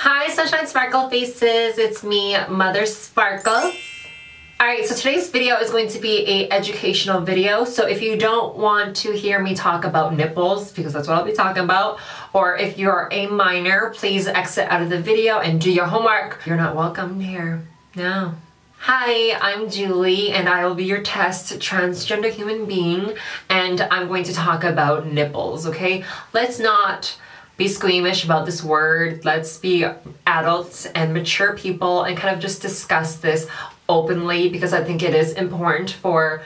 Hi Sunshine Sparkle Faces, it's me, Mother Sparkles. Alright, so today's video is going to be a educational video. So if you don't want to hear me talk about nipples, because that's what I'll be talking about, or if you're a minor, please exit out of the video and do your homework. You're not welcome here. No. Hi, I'm Julie and I will be your test transgender human being and I'm going to talk about nipples, okay? Let's not be squeamish about this word. Let's be adults and mature people and kind of just discuss this openly because I think it is important for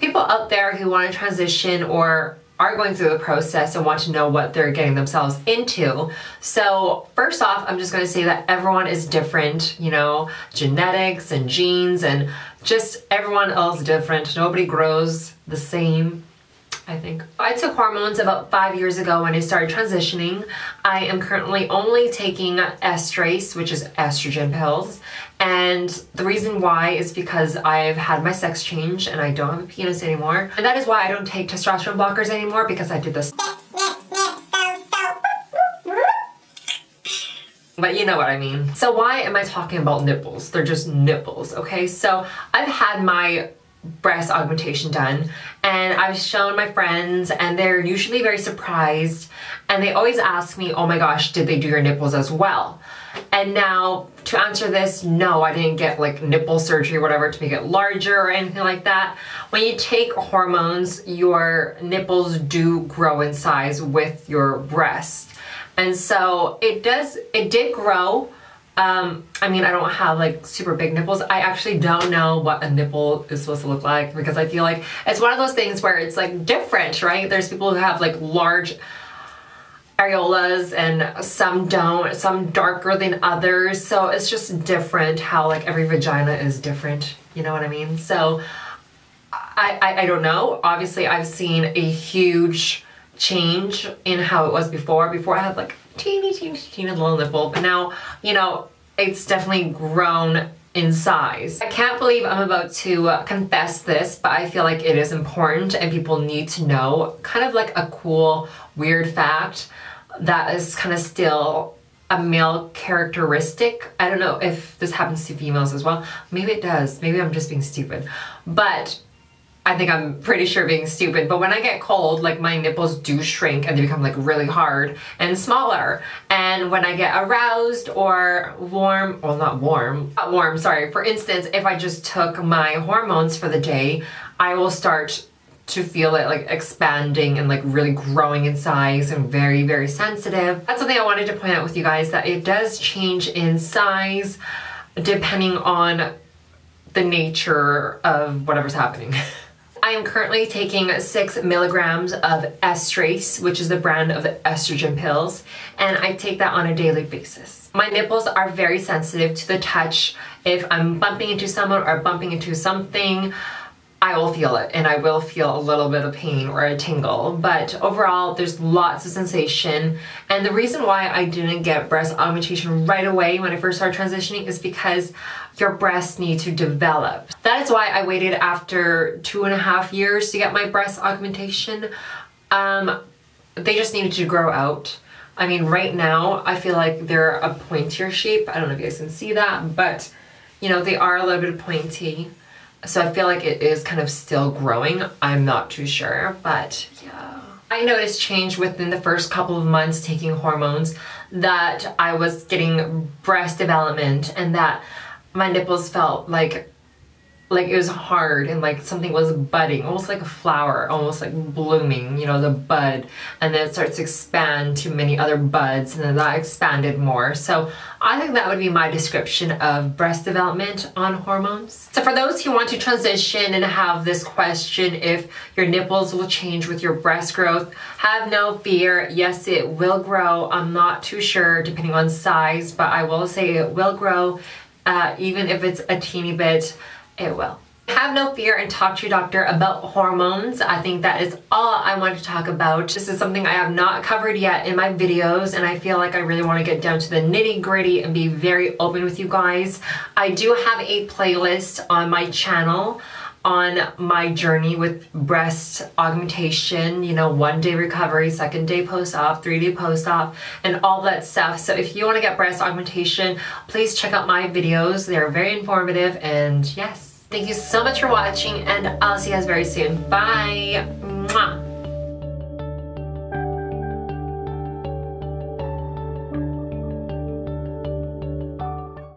people out there who want to transition or are going through the process and want to know what they're getting themselves into. So first off, I'm just going to say that everyone is different, you know, genetics and genes and just everyone else different. Nobody grows the same. I think. I took hormones about five years ago when I started transitioning. I am currently only taking estrace, which is estrogen pills. And the reason why is because I've had my sex change and I don't have a penis anymore. And that is why I don't take testosterone blockers anymore because I did this. But you know what I mean. So why am I talking about nipples? They're just nipples, okay? So I've had my breast augmentation done and I've shown my friends and they're usually very surprised and they always ask me, oh my gosh, did they do your nipples as well? And now to answer this, no, I didn't get like nipple surgery or whatever to make it larger or anything like that. When you take hormones, your nipples do grow in size with your breast. And so it does, it did grow um, I mean, I don't have like super big nipples. I actually don't know what a nipple is supposed to look like because I feel like it's one of those things where it's like different, right? There's people who have like large areolas and some don't, some darker than others. So it's just different how like every vagina is different. You know what I mean? So I, I, I don't know. Obviously I've seen a huge change in how it was before. Before I had like teeny, teeny, teeny little nipple, but now, you know, it's definitely grown in size. I can't believe I'm about to confess this, but I feel like it is important and people need to know. Kind of like a cool, weird fact that is kind of still a male characteristic. I don't know if this happens to females as well. Maybe it does. Maybe I'm just being stupid. But I think I'm pretty sure being stupid, but when I get cold, like my nipples do shrink and they become like really hard and smaller. And when I get aroused or warm, well not warm, not warm, sorry. For instance, if I just took my hormones for the day, I will start to feel it like expanding and like really growing in size and very, very sensitive. That's something I wanted to point out with you guys that it does change in size depending on the nature of whatever's happening. I am currently taking six milligrams of Estrace, which is the brand of estrogen pills, and I take that on a daily basis. My nipples are very sensitive to the touch. If I'm bumping into someone or bumping into something, I will feel it and I will feel a little bit of pain or a tingle. But overall, there's lots of sensation. And the reason why I didn't get breast augmentation right away when I first started transitioning is because your breasts need to develop. That is why I waited after two and a half years to get my breast augmentation. Um, they just needed to grow out. I mean, right now, I feel like they're a pointier shape. I don't know if you guys can see that, but you know, they are a little bit pointy. So I feel like it is kind of still growing. I'm not too sure, but yeah. I noticed change within the first couple of months taking hormones that I was getting breast development and that my nipples felt like like it was hard and like something was budding, almost like a flower, almost like blooming, you know, the bud, and then it starts to expand to many other buds, and then that expanded more. So I think that would be my description of breast development on hormones. So for those who want to transition and have this question if your nipples will change with your breast growth, have no fear. Yes, it will grow. I'm not too sure depending on size, but I will say it will grow, uh, even if it's a teeny bit it will. Have no fear and talk to your doctor about hormones. I think that is all I want to talk about. This is something I have not covered yet in my videos and I feel like I really want to get down to the nitty gritty and be very open with you guys. I do have a playlist on my channel on my journey with breast augmentation, you know, one day recovery, second day post-op, three day post-op, and all that stuff. So if you wanna get breast augmentation, please check out my videos. They're very informative and yes. Thank you so much for watching and I'll see you guys very soon. Bye. Mwah.